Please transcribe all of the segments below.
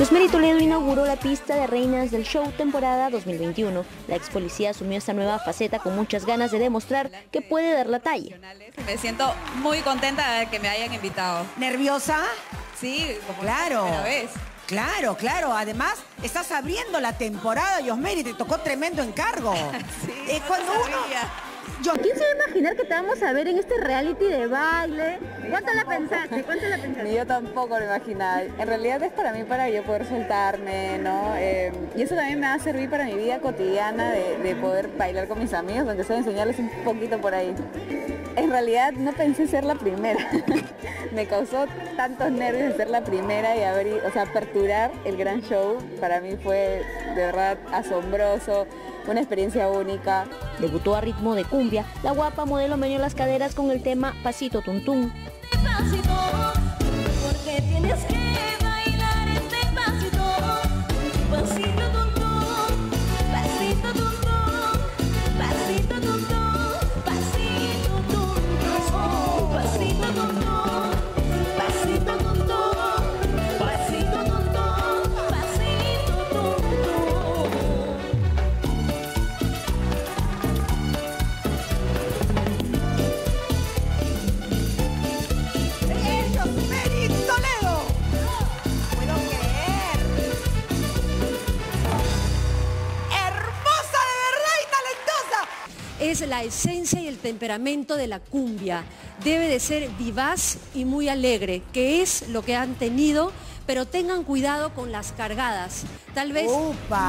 Rosemary Toledo inauguró la pista de reinas del show temporada 2021. La ex policía asumió esta nueva faceta con muchas ganas de demostrar que puede dar la talla. Me siento muy contenta de que me hayan invitado. ¿Nerviosa? Sí, como Claro. la primera vez. Claro, claro. Además, estás abriendo la temporada, Yosmeri, te tocó tremendo encargo. Sí, Es no cuando uno... Yo, ¿Quién se va a imaginar que te vamos a ver en este reality de baile? ¿Cuánto la pensaste? ¿Cuánto la Ni pensaste? yo tampoco lo imaginaba. En realidad es para mí, para yo poder soltarme, ¿no? Eh, y eso también me va a servir para mi vida cotidiana de, de poder bailar con mis amigos, aunque sea enseñarles un poquito por ahí. En realidad no pensé ser la primera. me causó tantos nervios de ser la primera y haber, o sea, aperturar el gran show. Para mí fue de verdad asombroso, una experiencia única. Debutó a ritmo de cumbia. La guapa modelo meneó las caderas con el tema Pasito Tuntún. Despacito, porque tienes que es la esencia y el temperamento de la cumbia. Debe de ser vivaz y muy alegre, que es lo que han tenido, pero tengan cuidado con las cargadas. Tal vez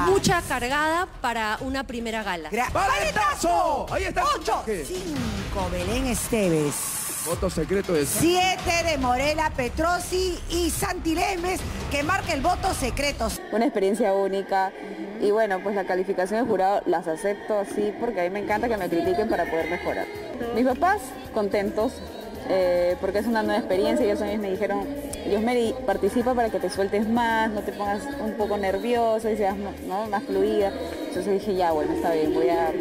mucha cargada para una primera gala. ¡Paletazo! Ahí está el 8, puntaje. 5, Belén Esteves. Voto secreto de 7 de Morela Petrosi y Santi Lemes, que marca el voto secreto. una experiencia única y bueno, pues la calificación de jurado las acepto así porque a mí me encanta que me critiquen para poder mejorar. Mis papás contentos eh, porque es una nueva experiencia, ellos también me dijeron, Dios me participa para que te sueltes más, no te pongas un poco nerviosa y seas ¿no? más fluida. Entonces dije, ya bueno, está bien, voy a,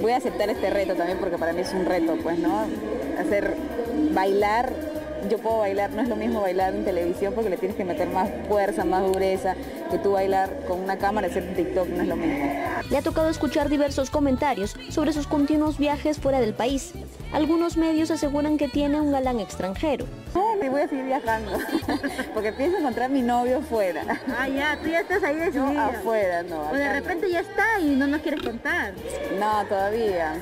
voy a aceptar este reto también porque para mí es un reto, pues, ¿no? Hacer bailar yo puedo bailar, no es lo mismo bailar en televisión porque le tienes que meter más fuerza, más dureza, que tú bailar con una cámara y hacer TikTok no es lo mismo. Le ha tocado escuchar diversos comentarios sobre sus continuos viajes fuera del país. Algunos medios aseguran que tiene un galán extranjero. No, me voy a seguir viajando porque pienso encontrar mi novio fuera. Ah, ya, tú ya estás ahí No, decidida. afuera, no. O de no. repente ya está y no nos quieres contar. No, todavía,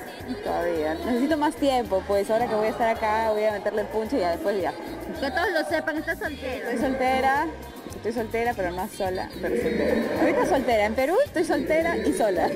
todavía. Necesito más tiempo, pues ahora que voy a estar acá voy a meterle puncho y ya después viajo. Que todos lo sepan, estás soltero. Estoy soltera, estoy soltera, pero no sola, pero soltera. Ahorita soltera, en Perú estoy soltera y sola.